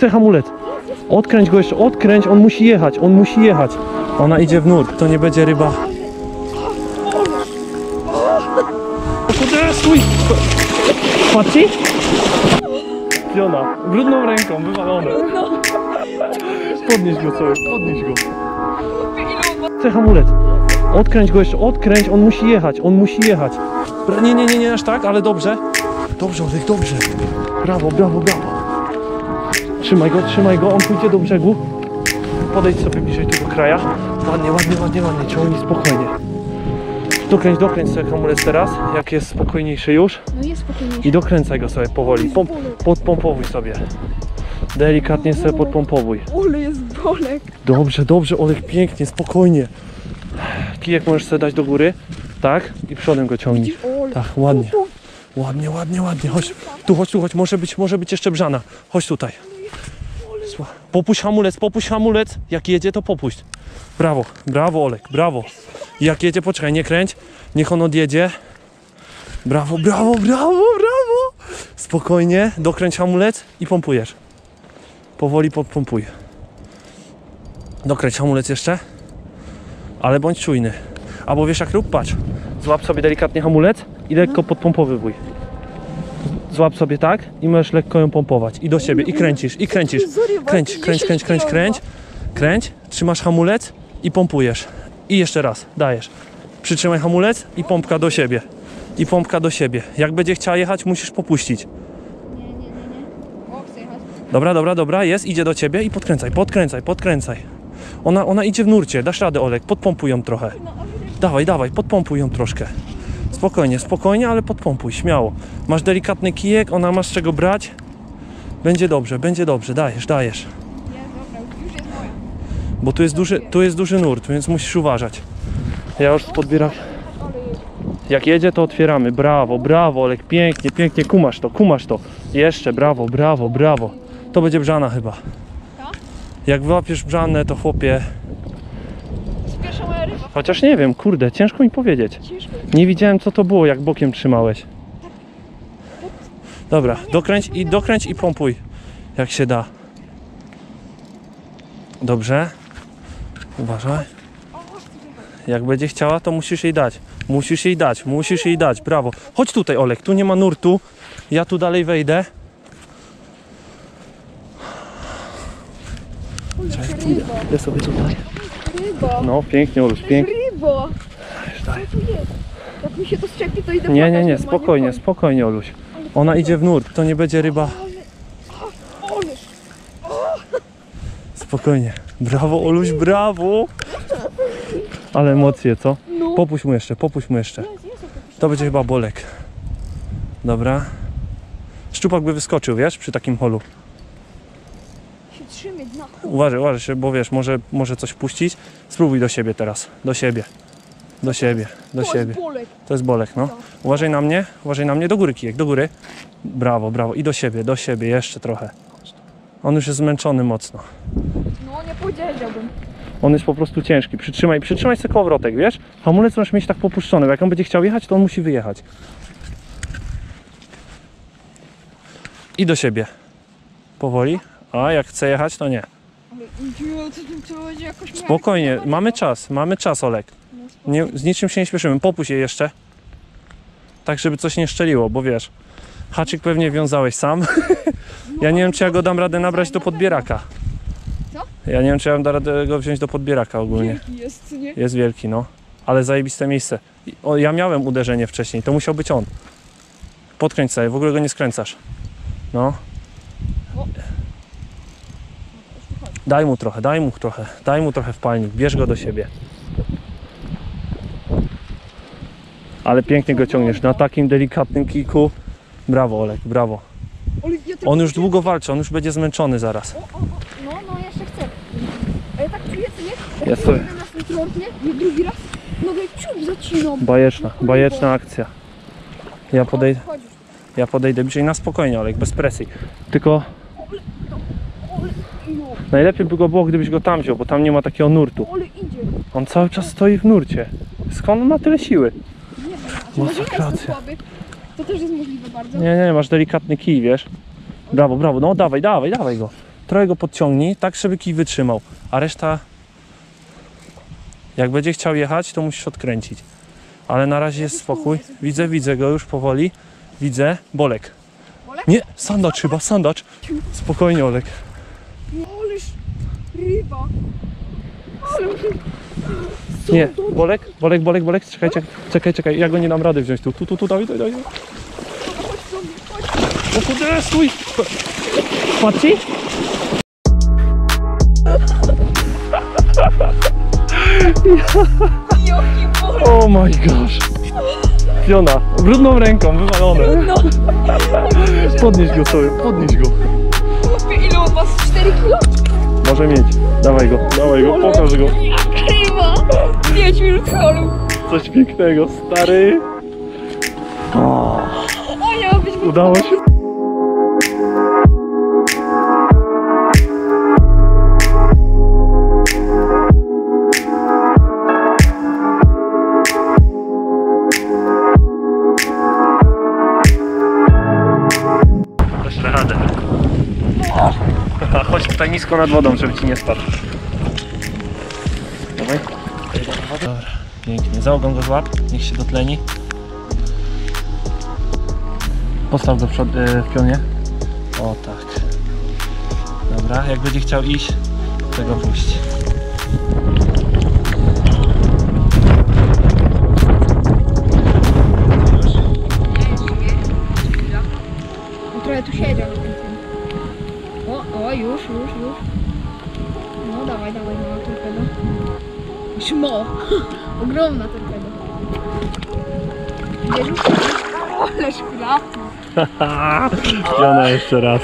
C hamulec. Odkręć go jeszcze, odkręć, on musi jechać, on musi jechać. Ona idzie w nurt, to nie będzie ryba. Kurde, stój! Patrzcie? Piona, brudną ręką, wywalone. Podnieś go sobie, podnieś go. C hamulec. Odkręć go jeszcze, odkręć, on musi jechać, on musi jechać. Nie, nie, nie, nie aż tak, ale dobrze. Dobrze, Olek, dobrze. Brawo, brawo, brawo. Trzymaj go, trzymaj go, on pójdzie do brzegu. Podejdź sobie bliżej tego kraja. Ładnie, ładnie, ładnie, ładnie, ciągnij spokojnie. Dokręć, dokręć sobie hamulec teraz, jak jest spokojniejszy już. No jest spokojnie. I dokręcaj go sobie powoli, Pomp, podpompowuj sobie. Delikatnie sobie podpompowuj. Ole jest bolek. Dobrze, dobrze, Olek, pięknie, spokojnie. Kijek możesz sobie dać do góry, tak? I przodem go ciągnij. Tak, ładnie. Ładnie, ładnie, ładnie. Chodź, tu chodź, tu chodź, może być, może być jeszcze brzana. Chodź tutaj. Popuść hamulec, popuść hamulec. Jak jedzie, to popuść. Brawo, brawo Olek, brawo. Jak jedzie, poczekaj, nie kręć. Niech on odjedzie. Brawo, brawo, brawo, brawo. Spokojnie, dokręć hamulec i pompujesz. Powoli podpompuj. Dokręć hamulec jeszcze. Ale bądź czujny. Albo wiesz jak rób, patrz. Złap sobie delikatnie hamulec i lekko podpompowywuj. Złap sobie tak i możesz lekko ją pompować. I do siebie, i kręcisz, i kręcisz. Kręć, kręć, kręć, kręć, kręć. Kręć, trzymasz hamulec i pompujesz. I jeszcze raz, dajesz. Przytrzymaj hamulec i pompka do siebie. I pompka do siebie. Jak będzie chciała jechać, musisz popuścić. Dobra, dobra, dobra, jest, idzie do ciebie i podkręcaj, podkręcaj, podkręcaj. Ona, ona idzie w nurcie, dasz radę Olek, podpompuj ją trochę. Dawaj, dawaj, podpompuj ją troszkę. Spokojnie, spokojnie, ale podpompuj, śmiało. Masz delikatny kijek, ona ma z czego brać. Będzie dobrze, będzie dobrze, dajesz, dajesz. Nie, dobra, już jest moja. Bo tu jest duży, tu jest duży nurt, więc musisz uważać. Ja już podbieram. Jak jedzie, to otwieramy. Brawo, brawo, Olek, pięknie, pięknie, kumasz to, kumasz to. Jeszcze, brawo, brawo, brawo. To będzie brzana chyba. Jak wyłapiesz brzannę, to chłopie. Chociaż nie wiem, kurde, ciężko mi powiedzieć. Nie widziałem co to było, jak bokiem trzymałeś. Dobra, dokręć i dokręć i pompuj, jak się da. Dobrze. Uważaj. Jak będzie chciała, to musisz jej dać. Musisz jej dać, musisz jej dać. Brawo. Chodź tutaj, Olek, tu nie ma nurtu. Ja tu dalej wejdę. Cześć. Ja sobie tutaj. No, pięknie, Oluś, pięknie. Co tu jest? Jak mi się to szczepi, to idę Nie, nie, nie, spokojnie, spokojnie, Oluś. Ona idzie w nurt, to nie będzie ryba. Spokojnie. Brawo, Oluś, brawo! Ale emocje, co? No. Popuść mu jeszcze, popuść mu jeszcze. Jest, jest, jest. To będzie chyba bolek. Dobra. Szczupak by wyskoczył, wiesz, przy takim holu. Uważaj, uważaj się, bo wiesz, może, może coś puścić. Spróbuj do siebie teraz. Do siebie. Do siebie, do To siebie. jest bolek. To jest bolek, no. Uważaj na mnie, uważaj na mnie. Do góry kijek, do góry. Brawo, brawo. I do siebie, do siebie, jeszcze trochę. On już jest zmęczony mocno. No, nie powiedziałbym. On jest po prostu ciężki. Przytrzymaj, przytrzymaj sobie kołowrotek, wiesz? Hamulec masz mieć tak popuszczony, bo jak on będzie chciał jechać, to on musi wyjechać. I do siebie. Powoli. A jak chce jechać, to nie. Spokojnie, mamy czas, mamy czas, Olek. No. Nie, z niczym się nie śpieszymy. Popuść je jeszcze. Tak, żeby coś nie szczeliło, bo wiesz, haczyk pewnie wiązałeś sam. Ja nie wiem, czy ja go dam radę nabrać do podbieraka. Co? Ja nie wiem, czy ja dam radę go wziąć do podbieraka ogólnie. Wielki jest, nie? Jest wielki, no. Ale zajebiste miejsce. O, ja miałem uderzenie wcześniej, to musiał być on. Podkręć sobie, w ogóle go nie skręcasz. No. O. Daj mu trochę, daj mu trochę, daj mu trochę wpalnik, bierz go do siebie. Ale pięknie go ciągniesz, na takim delikatnym kiku. Brawo Olek, brawo. On już długo walczy, on już będzie zmęczony zaraz. No, no, jeszcze chcę. A ja tak czuję, co nie? Ja sobie- jeden raz drugi raz nogę ciup zacinam. Bajeczna, bajeczna akcja. Ja podejdę, ja podejdę bliżej na spokojnie Olek, bez presji. Tylko Najlepiej by go było, gdybyś go tam wziął, bo tam nie ma takiego nurtu. idzie. On cały czas stoi w nurcie. Skąd on ma tyle siły? Nie wiem, czy może ja jestem Masakracja. słaby? To też jest możliwe bardzo. Nie, nie, masz delikatny kij, wiesz? Brawo, brawo, no dawaj, dawaj, dawaj go. trochę go podciągnij, tak żeby kij wytrzymał, a reszta jak będzie chciał jechać, to musisz odkręcić. Ale na razie jest spokój. Widzę, widzę go już powoli. Widzę. Bolek. Bolek? Nie, sandacz chyba, sandacz. Spokojnie, Olek. Ryba. Ale... Nie, Bolek, Bolek, Bolek, Bolek, czekaj, czekaj, czekaj, czekaj, ja go nie dam rady wziąć tu, tu, tu, tu, dawaj, dawaj, dawaj. O kurde, stój! Joki bol. Oh my gosh. Fiona, brudną ręką, wywalone. Podnieś go sobie, podnieś go. Chłopie, ile on was? 4 kilo? Może mieć. Dawaj go, dawaj go, pokaż go. Ryba. 5 minut holu. Coś pięknego, stary. O, O, być udało się. Chodź tutaj nisko nad wodą, żeby ci nie spadł. Dawaj. Dobra, pięknie. Za ogon go złap, niech się dotleni. Postaw go w, przod, e, w pionie. O tak. Dobra, jak będzie chciał iść, to go puść. Trochę tu siedział. O, już, już, już. No, dawaj, dawaj, mała torpeda. Szmo! Ogromna torpeda. Bierzesz? Ależ klapnął. Piona jeszcze raz.